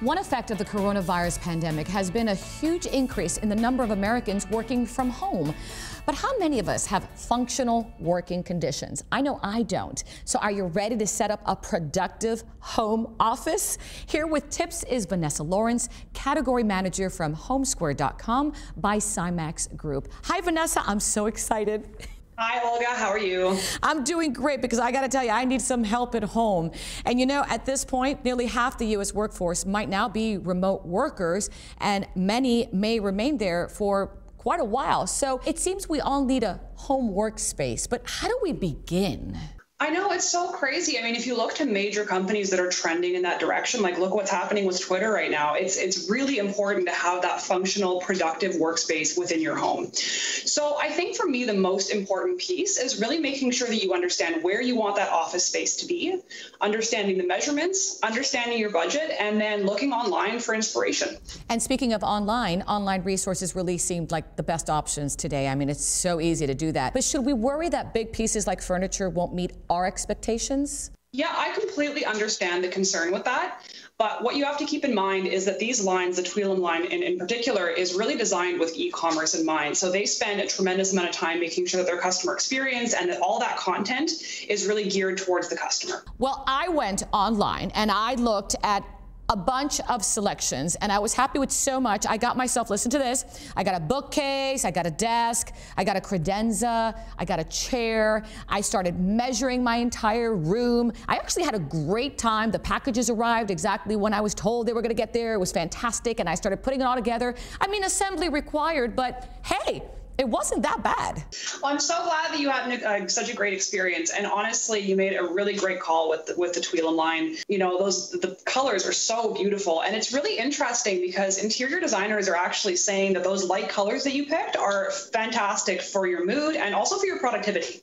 One effect of the coronavirus pandemic has been a huge increase in the number of Americans working from home. But how many of us have functional working conditions? I know I don't. So are you ready to set up a productive home office? Here with tips is Vanessa Lawrence, category manager from homesquare.com by Cymax Group. Hi, Vanessa. I'm so excited. Hi, Olga. How are you? I'm doing great because I got to tell you, I need some help at home. And you know, at this point, nearly half the U.S. workforce might now be remote workers, and many may remain there for quite a while. So it seems we all need a home workspace. But how do we begin? I know it's so crazy. I mean, if you look to major companies that are trending in that direction, like look what's happening with Twitter right now. It's it's really important to have that functional, productive workspace within your home. So I think for me, the most important piece is really making sure that you understand where you want that office space to be, understanding the measurements, understanding your budget, and then looking online for inspiration. And speaking of online, online resources really seemed like the best options today. I mean, it's so easy to do that. But should we worry that big pieces like furniture won't meet our expectations? Yeah, I completely understand the concern with that. But what you have to keep in mind is that these lines, the Tvilum line in, in particular, is really designed with e commerce in mind. So they spend a tremendous amount of time making sure that their customer experience and that all that content is really geared towards the customer. Well, I went online and I looked at a bunch of selections and I was happy with so much. I got myself, listen to this, I got a bookcase, I got a desk, I got a credenza, I got a chair. I started measuring my entire room. I actually had a great time. The packages arrived exactly when I was told they were going to get there. It was fantastic and I started putting it all together. I mean, assembly required, but hey, it wasn't that bad. Well, I'm so glad that you had uh, such a great experience. And honestly, you made a really great call with the, with the Tvilum line. You know, those the colors are so beautiful, and it's really interesting because interior designers are actually saying that those light colors that you picked are fantastic for your mood and also for your productivity.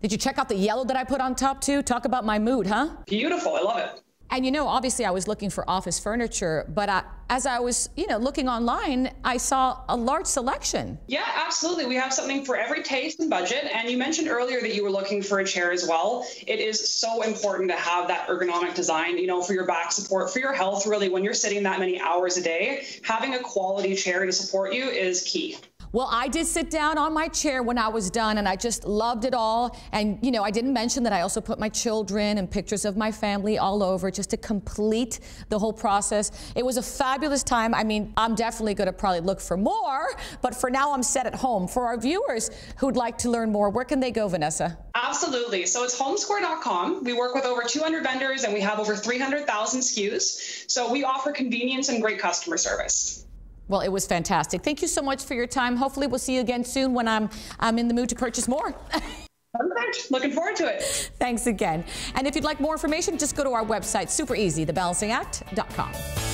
Did you check out the yellow that I put on top too? Talk about my mood, huh? Beautiful. I love it. And you know, obviously, I was looking for office furniture, but I, as I was, you know, looking online, I saw a large selection. Yeah, absolutely. We have something for every taste and budget. And you mentioned earlier that you were looking for a chair as well. It is so important to have that ergonomic design, you know, for your back support, for your health. Really, when you're sitting that many hours a day, having a quality chair to support you is key. Well, I did sit down on my chair when I was done and I just loved it all. And, you know, I didn't mention that I also put my children and pictures of my family all over just to complete the whole process. It was a fabulous time. I mean, I'm definitely going to probably look for more, but for now I'm set at home. For our viewers who'd like to learn more, where can they go, Vanessa? Absolutely. So it's homesquare.com. We work with over 200 vendors and we have over 300,000 SKUs. So we offer convenience and great customer service. Well, it was fantastic. Thank you so much for your time. Hopefully, we'll see you again soon when I'm I'm in the mood to purchase more. Perfect. Looking forward to it. Thanks again. And if you'd like more information, just go to our website. Super easy, thebalancingAct.com.